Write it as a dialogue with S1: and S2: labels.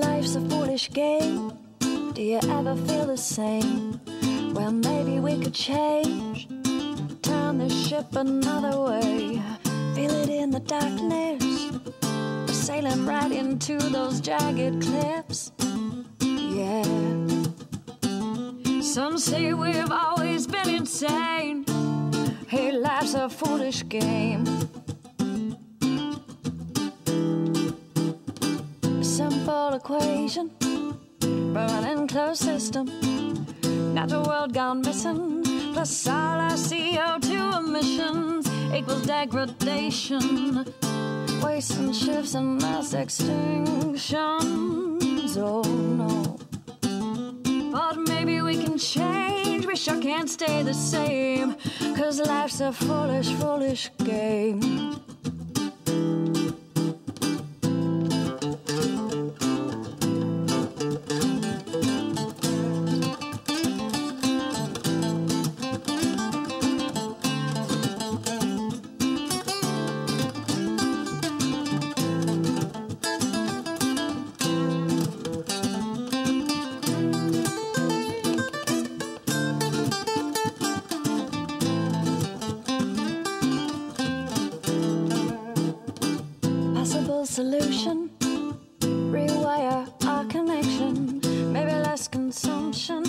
S1: life's a foolish game. Do you ever feel the same? Well, maybe we could change, turn the ship another way. Feel it in the darkness, we're sailing right into those jagged cliffs. Yeah. Some say we've always been insane. Hey, life's a foolish game. Simple equation, burning closed system. Natural world gone missing, plus all our CO2 emissions equals degradation. waste and shifts and mass extinctions. Oh no. But maybe we can change, we sure can't stay the same. Cause life's a foolish, foolish game. Solution rewire our connection. Maybe less consumption